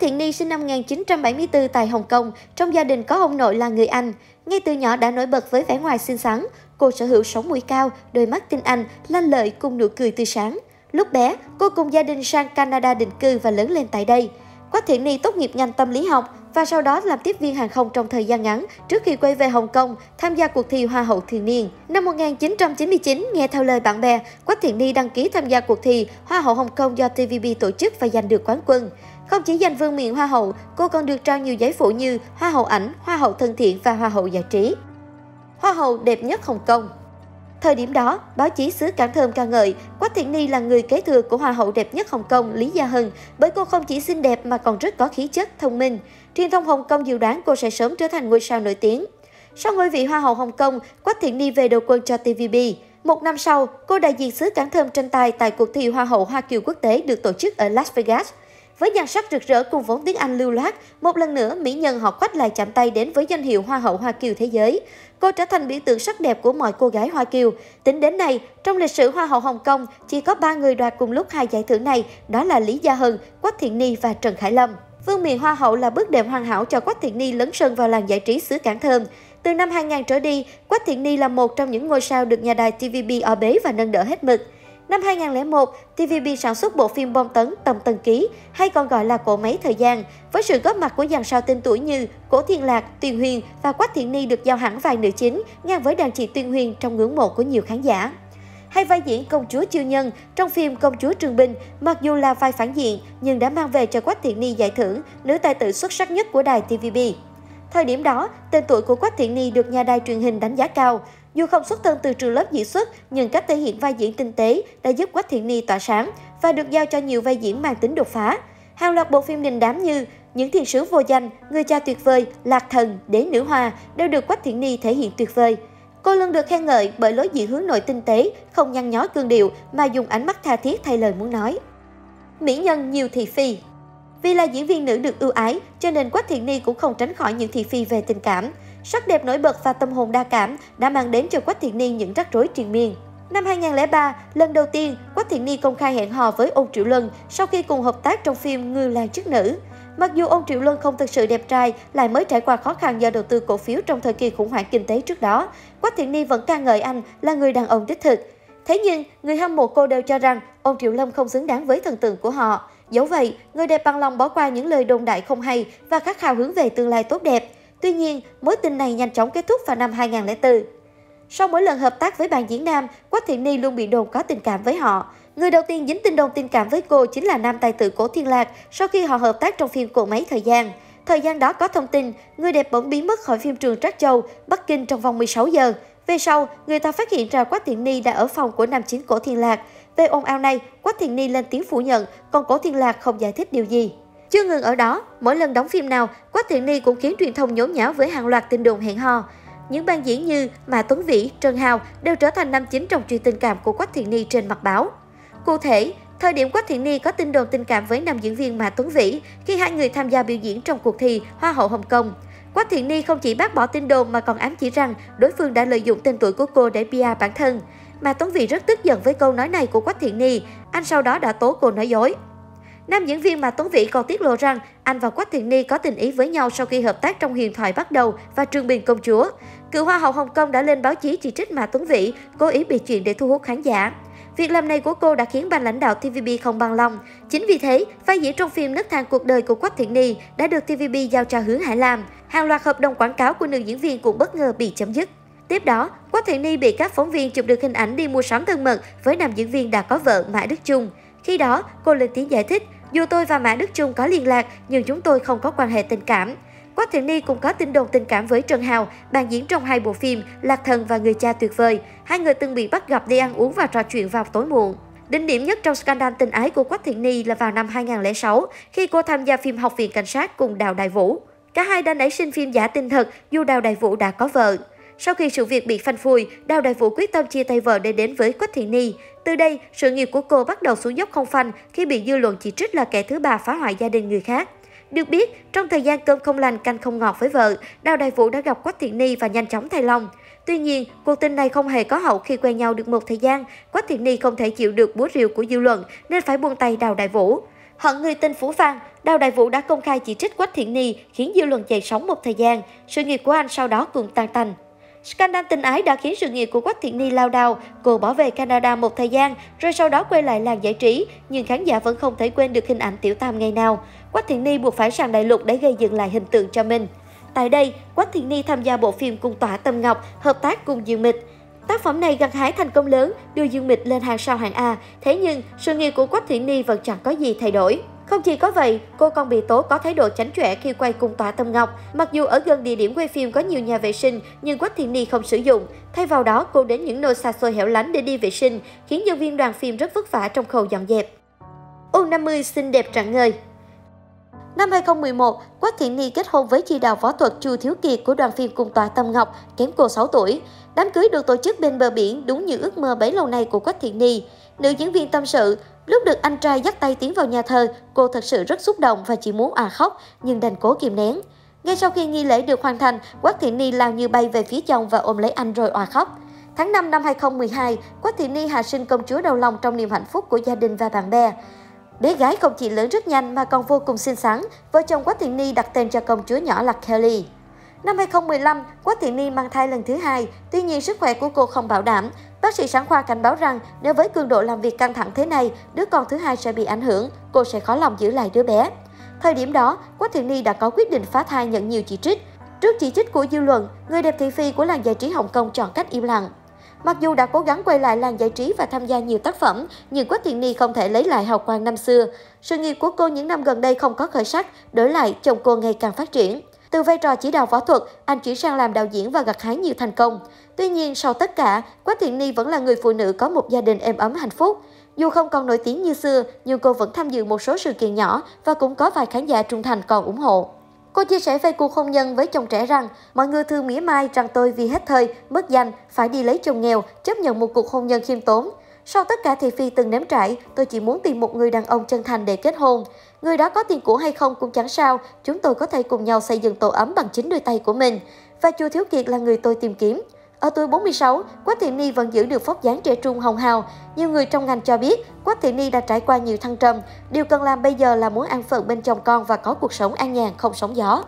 Thiện Ni sinh năm 1974 tại Hồng Kông, trong gia đình có ông nội là người Anh. Ngay từ nhỏ đã nổi bật với vẻ ngoài xinh xắn, cô sở hữu sống mũi cao, đôi mắt tinh anh, lanh lợi cùng nụ cười tươi sáng. Lúc bé, cô cùng gia đình sang Canada định cư và lớn lên tại đây. Quách Thiện Ni tốt nghiệp ngành tâm lý học và sau đó làm tiếp viên hàng không trong thời gian ngắn trước khi quay về Hồng Kông tham gia cuộc thi Hoa hậu Thiên niên. Năm 1999, nghe theo lời bạn bè, Quách Thiện Ni đăng ký tham gia cuộc thi Hoa hậu Hồng Kông do TVB tổ chức và giành được quán quân. Không chỉ giành vương miện Hoa hậu, cô còn được trao nhiều giấy phụ như Hoa hậu ảnh, Hoa hậu thân thiện và Hoa hậu giải trí. Hoa hậu đẹp nhất Hồng Kông Thời điểm đó, báo chí xứ Cảng Thơm ca ngợi Quách Thiện Ni là người kế thừa của Hoa hậu đẹp nhất Hồng Kông Lý Gia Hân bởi cô không chỉ xinh đẹp mà còn rất có khí chất, thông minh. Truyền thông Hồng Kông dự đoán cô sẽ sớm trở thành ngôi sao nổi tiếng. Sau ngôi vị Hoa hậu Hồng Kông, Quách Thiện Ni về đầu quân cho TVB. Một năm sau, cô đại diện xứ Cảng Thơm tranh tài tại cuộc thi Hoa hậu Hoa Kiều quốc tế được tổ chức ở Las Vegas. Với nhan sắc rực rỡ cùng vốn tiếng Anh lưu loát, một lần nữa mỹ nhân họ quách lại chạm tay đến với danh hiệu Hoa hậu Hoa Kiều thế giới. Cô trở thành biểu tượng sắc đẹp của mọi cô gái Hoa Kiều. Tính đến nay, trong lịch sử Hoa hậu Hồng Kông, chỉ có 3 người đoạt cùng lúc hai giải thưởng này, đó là Lý Gia Hân, Quách Thiện Ni và Trần Khải Lâm. Vương miện Hoa hậu là bước đệm hoàn hảo cho Quách Thiện Ni lấn sân vào làng giải trí xứ Cảng Thơm. Từ năm 2000 trở đi, Quách Thiện Ni là một trong những ngôi sao được nhà đài TVB ở bế và nâng đỡ hết mực. Năm 2001, TVB sản xuất bộ phim bom tấn Tầm Tần Ký, hay còn gọi là Cổ Máy Thời Gian, với sự góp mặt của dàn sao tên tuổi như Cổ Thiên Lạc, Tuyền Huyền và Quách Thiện Ni được giao hẳn vai nữ chính, ngang với đàn chị Tuyền Huyền trong ngưỡng mộ của nhiều khán giả. Hay vai diễn công chúa Chiêu Nhân trong phim Công chúa Trường Bình, mặc dù là vai phản diện nhưng đã mang về cho Quách Thiện Ni giải thưởng nữ tài tử xuất sắc nhất của đài TVB. Thời điểm đó, tên tuổi của Quách Thiện Ni được nhà đài truyền hình đánh giá cao. Dù không xuất thân từ trường lớp diễn xuất, nhưng cách thể hiện vai diễn tinh tế đã giúp Quách Thiện Ni tỏa sáng và được giao cho nhiều vai diễn mang tính đột phá. Hàng loạt bộ phim đình đám như Những thiên sứ vô danh, Người cha tuyệt vời, Lạc thần, Đế nữ hoa đều được Quách Thiện Ni thể hiện tuyệt vời. Cô luôn được khen ngợi bởi lối diễn hướng nội tinh tế, không nhăn nhó cương điệu mà dùng ánh mắt tha thiết thay lời muốn nói. Mỹ nhân nhiều thị phi Vì là diễn viên nữ được ưu ái, cho nên Quách Thiện Ni cũng không tránh khỏi những thị phi về tình cảm. Sắc đẹp nổi bật và tâm hồn đa cảm đã mang đến cho Quách Thiện Ni những rắc rối triền miên. Năm 2003, lần đầu tiên, Quách Thiện Ni công khai hẹn hò với ông Triệu Luân sau khi cùng hợp tác trong phim Ngư Lan chức nữ. Mặc dù ông Triệu Luân không thực sự đẹp trai, lại mới trải qua khó khăn do đầu tư cổ phiếu trong thời kỳ khủng hoảng kinh tế trước đó, Quách Thiện Ni vẫn ca ngợi anh là người đàn ông đích thực. Thế nhưng, người hâm mộ cô đều cho rằng ông Triệu Lâm không xứng đáng với thần tượng của họ. Dẫu vậy, người đẹp bằng lòng bỏ qua những lời đồn đại không hay và khát khao hướng về tương lai tốt đẹp. Tuy nhiên, mối tình này nhanh chóng kết thúc vào năm 2004. Sau mỗi lần hợp tác với bạn diễn nam, Quách Thiện Ni luôn bị đồn có tình cảm với họ. Người đầu tiên dính tin đồn tình cảm với cô chính là nam tài tử Cổ Thiên Lạc sau khi họ hợp tác trong phim Cổ Máy Thời gian. Thời gian đó có thông tin, người đẹp bỗng biến mất khỏi phim trường Trác Châu, Bắc Kinh trong vòng 16 giờ. Về sau, người ta phát hiện ra Quách Thiện Ni đã ở phòng của nam chính Cổ Thiên Lạc. Về ồn ào này, Quách Thiện Ni lên tiếng phủ nhận, còn Cổ Thiên Lạc không giải thích điều gì. Chưa ngừng ở đó, mỗi lần đóng phim nào, Quách Thiện Ni cũng khiến truyền thông nhốn nháo với hàng loạt tin đồn hẹn hò. Những ban diễn như Mà Tuấn Vĩ, Trần Hào đều trở thành nam chính trong chuyện tình cảm của Quách Thiện Ni trên mặt báo. Cụ thể, thời điểm Quách Thiện Ni có tin đồn tình cảm với nam diễn viên Mà Tuấn Vĩ khi hai người tham gia biểu diễn trong cuộc thi Hoa hậu Hồng Kông. Quách Thiện Ni không chỉ bác bỏ tin đồn mà còn ám chỉ rằng đối phương đã lợi dụng tên tuổi của cô để PR bản thân. Mà Tuấn Vĩ rất tức giận với câu nói này của Quách Thiện Ni, anh sau đó đã tố cô nói dối. Nam diễn viên Mà Tuấn Vĩ còn tiết lộ rằng anh và Quách Thiện Ni có tình ý với nhau sau khi hợp tác trong Huyền thoại bắt đầu và Trường Bình công chúa. Cựu Hoa hậu Hồng Kông đã lên báo chí chỉ trích Mà Tuấn Vĩ cố ý bị chuyện để thu hút khán giả. Việc làm này của cô đã khiến ban lãnh đạo TVB không bằng lòng. Chính vì thế, vai diễn trong phim Nấc thang cuộc đời của Quách Thiện Ni đã được TVB giao cho Hướng Hải Lam. Hàng loạt hợp đồng quảng cáo của nữ diễn viên cũng bất ngờ bị chấm dứt. Tiếp đó, Quách Thiện Ni bị các phóng viên chụp được hình ảnh đi mua sắm thân mật với nam diễn viên đã có vợ Mã Đức Chung. Khi đó, cô lên tiếng giải thích, dù tôi và Mã Đức Chung có liên lạc nhưng chúng tôi không có quan hệ tình cảm. Quách Thiện Ni cũng có tin đồn tình cảm với Trần Hào, bạn diễn trong hai bộ phim Lạc Thần và Người cha tuyệt vời. Hai người từng bị bắt gặp đi ăn uống và trò chuyện vào tối muộn. Đỉnh điểm nhất trong scandal tình ái của Quách Thiện Ni là vào năm 2006 khi cô tham gia phim Học viện Cảnh sát cùng Đào Đại Vũ. Cả hai đã nảy sinh phim giả tin thật dù Đào Đại Vũ đã có vợ. Sau khi sự việc bị phanh phui, Đào Đại Vũ quyết tâm chia tay vợ để đến với Quách Thiện Ni. Từ đây, sự nghiệp của cô bắt đầu xuống dốc không phanh khi bị dư luận chỉ trích là kẻ thứ ba phá hoại gia đình người khác. Được biết, trong thời gian cơm không lành canh không ngọt với vợ, Đào Đại Vũ đã gặp Quách Thiện Ni và nhanh chóng thay lòng. Tuy nhiên, cuộc tình này không hề có hậu khi quen nhau được một thời gian. Quách Thiện Ni không thể chịu được búa rìu của dư luận nên phải buông tay Đào Đại Vũ. Hận người tình Phú Phan, Đào Đại Vũ đã công khai chỉ trích Quách Thiện Ni khiến dư luận chạy sóng một thời gian. Sự nghiệp của anh sau đó cũng tan tành. Scandal tình ái đã khiến sự nghiệp của Quách Thiện Ni lao đao. Cô bỏ về Canada một thời gian, rồi sau đó quay lại làng giải trí. Nhưng khán giả vẫn không thể quên được hình ảnh tiểu tam ngày nào. Quách Thiện Ni buộc phải sang đại lục để gây dựng lại hình tượng cho mình. Tại đây, Quách Thiện Ni tham gia bộ phim Cung tỏa Tâm Ngọc, hợp tác cùng Dương Mịch. Tác phẩm này gặt hái thành công lớn, đưa Dương Mịch lên hàng sao hạng A. Thế nhưng, sự nghiệp của Quách Thiện Ni vẫn chẳng có gì thay đổi. Không chỉ có vậy, cô còn bị tố có thái độ tránh trẻ khi quay cùng tỏa Tâm Ngọc. Mặc dù ở gần địa điểm quay phim có nhiều nhà vệ sinh, nhưng Quách Thiện Ni không sử dụng. Thay vào đó, cô đến những nơi xa xôi hẻo lánh để đi vệ sinh, khiến nhân viên đoàn phim rất vất vả trong khâu dọn dẹp. U50 xinh đẹp trạng ngời Năm 2011, Quách Thiện Ni kết hôn với chi đạo võ thuật Chu Thiếu Kiệt của đoàn phim Cùng Tòa Tâm Ngọc, kém cô 6 tuổi. Đám cưới được tổ chức bên bờ biển đúng như ước mơ bấy lâu nay của Quách Thiện Ni. Nữ diễn viên tâm sự, lúc được anh trai dắt tay tiến vào nhà thờ, cô thật sự rất xúc động và chỉ muốn à khóc, nhưng đành cố kìm nén. Ngay sau khi nghi lễ được hoàn thành, Quách Thiện Ni lao như bay về phía chồng và ôm lấy anh rồi òa khóc. Tháng 5 năm 2012, Quách Thiện Ni hạ sinh công chúa đầu lòng trong niềm hạnh phúc của gia đình và bạn bè. Bé gái không chỉ lớn rất nhanh mà còn vô cùng xinh xắn, vợ chồng Quách Thiện Ni đặt tên cho công chúa nhỏ là Kelly. Năm 2015, Quách Thiện Ni mang thai lần thứ hai, tuy nhiên sức khỏe của cô không bảo đảm. Bác sĩ sản khoa cảnh báo rằng nếu với cường độ làm việc căng thẳng thế này, đứa con thứ hai sẽ bị ảnh hưởng, cô sẽ khó lòng giữ lại đứa bé. Thời điểm đó, Quách Thiện Ni đã có quyết định phá thai nhận nhiều chỉ trích. Trước chỉ trích của dư luận, người đẹp thị phi của làng giải trí Hồng Kông chọn cách im lặng. Mặc dù đã cố gắng quay lại làng giải trí và tham gia nhiều tác phẩm, nhưng Quách Thiện Ni không thể lấy lại hào quang năm xưa. Sự nghiệp của cô những năm gần đây không có khởi sắc, đổi lại chồng cô ngày càng phát triển. Từ vai trò chỉ đạo võ thuật, anh chuyển sang làm đạo diễn và gặt hái nhiều thành công. Tuy nhiên, sau tất cả, Quách Thiện Ni vẫn là người phụ nữ có một gia đình êm ấm hạnh phúc. Dù không còn nổi tiếng như xưa, nhưng cô vẫn tham dự một số sự kiện nhỏ và cũng có vài khán giả trung thành còn ủng hộ. Cô chia sẻ về cuộc hôn nhân với chồng trẻ rằng, mọi người thường mỉa mai rằng tôi vì hết thời, mất danh, phải đi lấy chồng nghèo, chấp nhận một cuộc hôn nhân khiêm tốn. Sau tất cả thì Phi từng nếm trải, tôi chỉ muốn tìm một người đàn ông chân thành để kết hôn. Người đó có tiền của hay không cũng chẳng sao, chúng tôi có thể cùng nhau xây dựng tổ ấm bằng chính đôi tay của mình. Và Chu Thiếu Kiệt là người tôi tìm kiếm. Ở tuổi 46, Quách Thị Ni vẫn giữ được vóc dáng trẻ trung hồng hào. Nhiều người trong ngành cho biết, Quách Thị Ni đã trải qua nhiều thăng trầm. Điều cần làm bây giờ là muốn an phận bên chồng con và có cuộc sống an nhàn, không sóng gió.